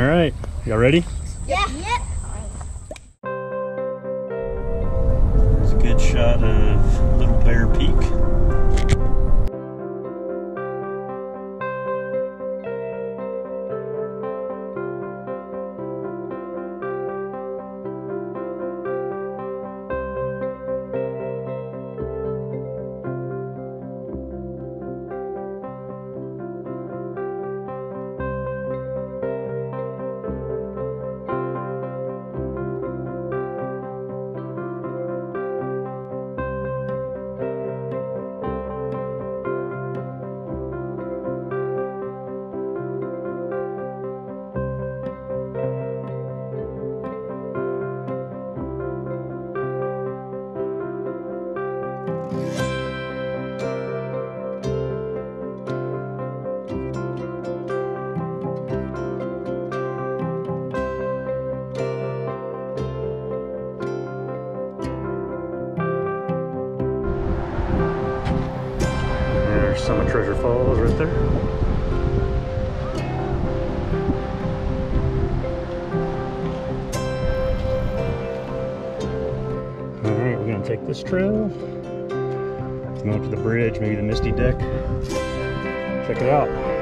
All right, y'all ready? Yeah. Yep. It's a good shot of Little Bear Peak. There's Summit Treasure Falls right there. All right, we're gonna take this trail. Go up to the bridge, maybe the Misty Deck. Check it out.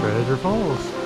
Treasure Falls.